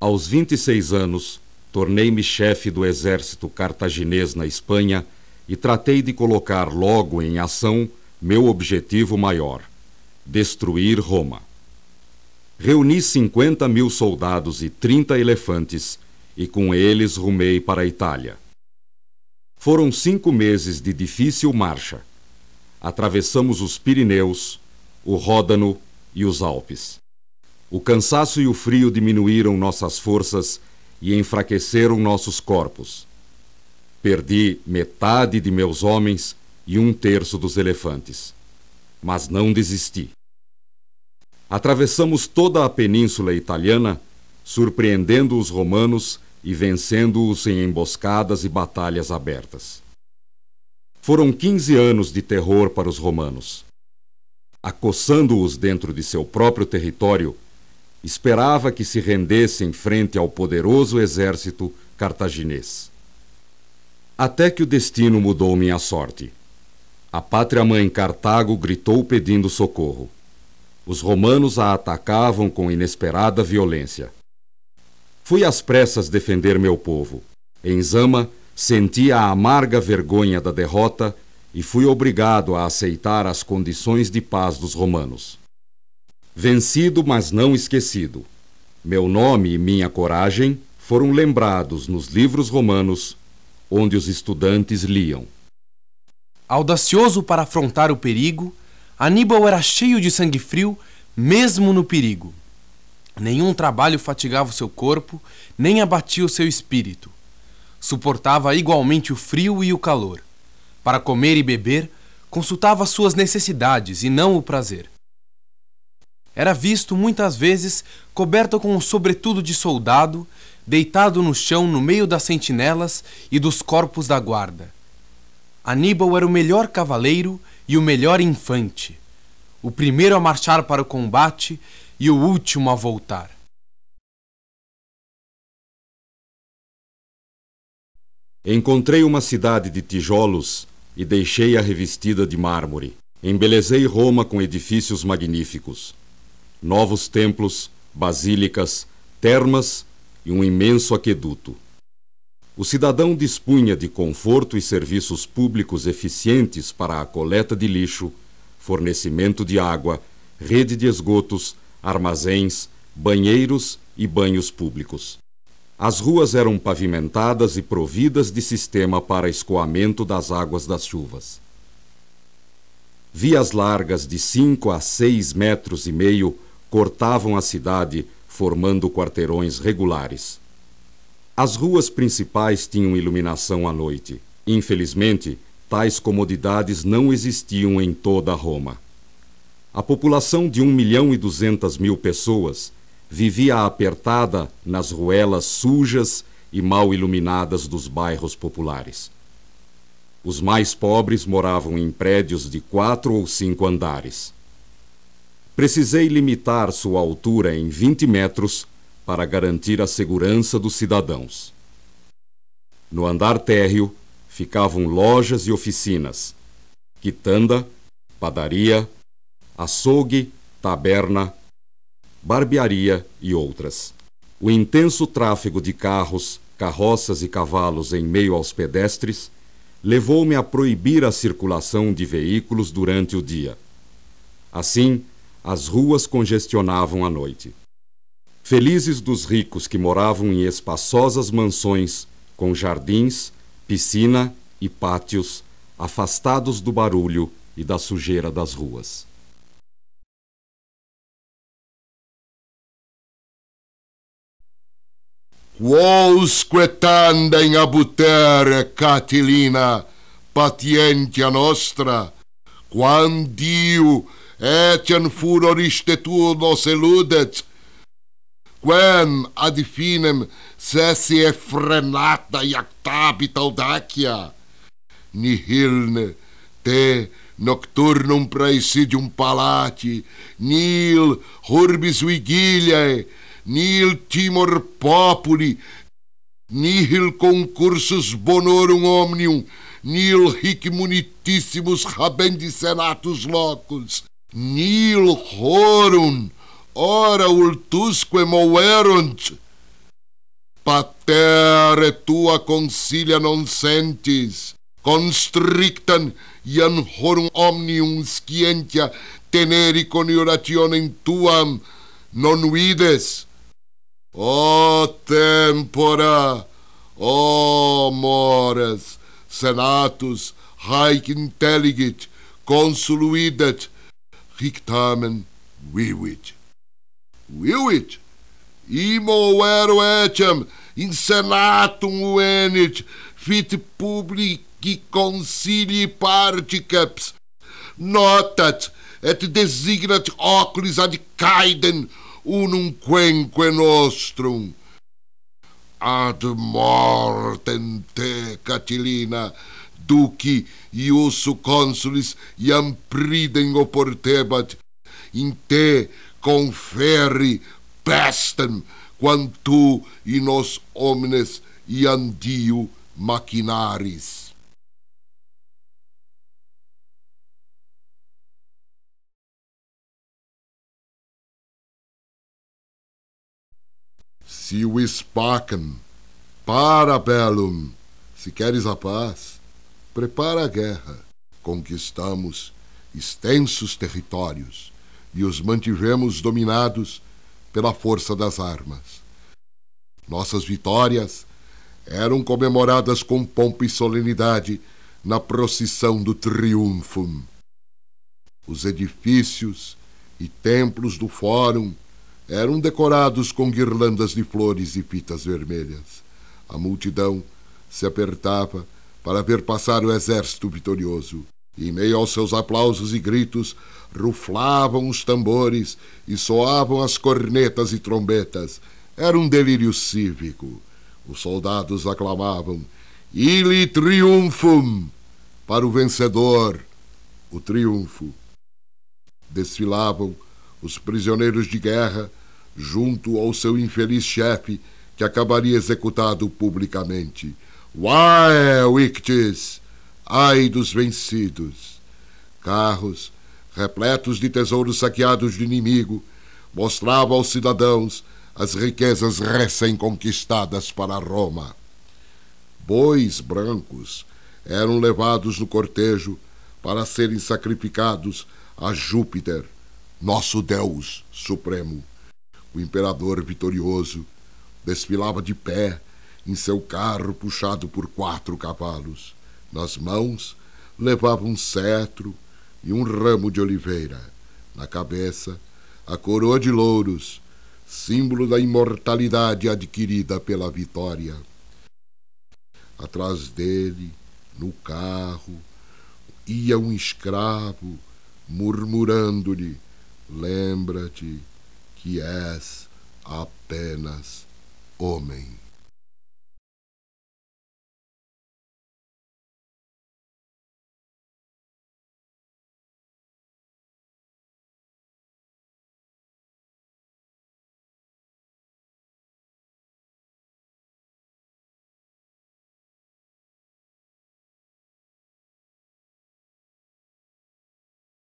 Aos 26 anos, tornei-me chefe do exército cartaginês na Espanha e tratei de colocar logo em ação meu objetivo maior: destruir Roma. Reuni 50 mil soldados e 30 elefantes e com eles rumei para a Itália. Foram cinco meses de difícil marcha. Atravessamos os Pirineus, o Ródano e os Alpes. O cansaço e o frio diminuíram nossas forças e enfraqueceram nossos corpos. Perdi metade de meus homens e um terço dos elefantes. Mas não desisti. Atravessamos toda a península italiana, surpreendendo os romanos e vencendo-os em emboscadas e batalhas abertas. Foram quinze anos de terror para os romanos. Acossando-os dentro de seu próprio território, esperava que se rendessem frente ao poderoso exército cartaginês. Até que o destino mudou minha sorte. A pátria-mãe Cartago gritou pedindo socorro. Os romanos a atacavam com inesperada violência. Fui às pressas defender meu povo. Em Zama, senti a amarga vergonha da derrota e fui obrigado a aceitar as condições de paz dos romanos. Vencido, mas não esquecido. Meu nome e minha coragem foram lembrados nos livros romanos, onde os estudantes liam. Audacioso para afrontar o perigo, Aníbal era cheio de sangue frio, mesmo no perigo. Nenhum trabalho fatigava o seu corpo, nem abatia o seu espírito. Suportava igualmente o frio e o calor. Para comer e beber, consultava suas necessidades e não o prazer. Era visto muitas vezes coberto com um sobretudo de soldado, deitado no chão no meio das sentinelas e dos corpos da guarda. Aníbal era o melhor cavaleiro e o melhor infante, o primeiro a marchar para o combate e o último a voltar. Encontrei uma cidade de tijolos e deixei-a revestida de mármore. Embelezei Roma com edifícios magníficos novos templos, basílicas, termas e um imenso aqueduto. O cidadão dispunha de conforto e serviços públicos eficientes para a coleta de lixo, fornecimento de água, rede de esgotos, armazéns, banheiros e banhos públicos. As ruas eram pavimentadas e providas de sistema para escoamento das águas das chuvas. Vias largas de cinco a seis metros e meio cortavam a cidade, formando quarteirões regulares. As ruas principais tinham iluminação à noite. Infelizmente, tais comodidades não existiam em toda Roma. A população de um milhão e duzentas mil pessoas vivia apertada nas ruelas sujas e mal iluminadas dos bairros populares. Os mais pobres moravam em prédios de quatro ou cinco andares. Precisei limitar sua altura em 20 metros para garantir a segurança dos cidadãos. No andar térreo ficavam lojas e oficinas, quitanda, padaria, açougue, taberna, barbearia e outras. O intenso tráfego de carros, carroças e cavalos em meio aos pedestres levou-me a proibir a circulação de veículos durante o dia. Assim, as ruas congestionavam à noite. Felizes dos ricos que moravam em espaçosas mansões, com jardins, piscina e pátios, afastados do barulho e da sujeira das ruas. Quosque tandem abutere, Catilina, patientia nostra, quandio etiam furor isteturnos eludet, quem ad finem cessi e frenata iactabit audacia, nihilne te nocturnum praesidium palati, nil hurbis vigiliae, nil timor populi, nihil concursus bonorum omnium, nil hic munitissimus habendi senatus locus, nil horum ora ultusque moverunt. Patere tua consilia non sentis, constrictan ian horum omnium scientia teneri coniurationem tuam, non vides. O tempora, o mores, senatus, haec intelligit, consuluidet, dictamen vivit. Vivit? Imo vero etiam in senatum venit fit publici consilii particeps notat et designat oculis ad caeden unum quenque nostrum ad mortem te Catilina duci iussu consulis iam pridem oportebat in te conferri pestem quam tu in os homines iam diu machinaris. Si vis pacem, para bellum, se queres a paz, prepara a guerra. Conquistamos extensos territórios e os mantivemos dominados pela força das armas. Nossas vitórias eram comemoradas com pompa e solenidade na procissão do triunfo. Os edifícios e templos do fórum eram decorados com guirlandas de flores e fitas vermelhas. A multidão se apertava para ver passar o exército vitorioso. E, em meio aos seus aplausos e gritos, ruflavam os tambores e soavam as cornetas e trombetas. Era um delírio cívico. Os soldados aclamavam Ili triunfum para o vencedor, o triunfo. Desfilavam os prisioneiros de guerra junto ao seu infeliz chefe que acabaria executado publicamente. Vae victis! Ai dos vencidos! Carros, repletos de tesouros saqueados do inimigo, mostravam aos cidadãos as riquezas recém-conquistadas para Roma. Bois brancos eram levados no cortejo para serem sacrificados a Júpiter, nosso Deus Supremo. O imperador vitorioso desfilava de pé em seu carro puxado por quatro cavalos. Nas mãos levava um cetro e um ramo de oliveira. Na cabeça, a coroa de louros, símbolo da imortalidade adquirida pela vitória. Atrás dele, no carro, ia um escravo, murmurando-lhe: Lembra-te que és apenas homem.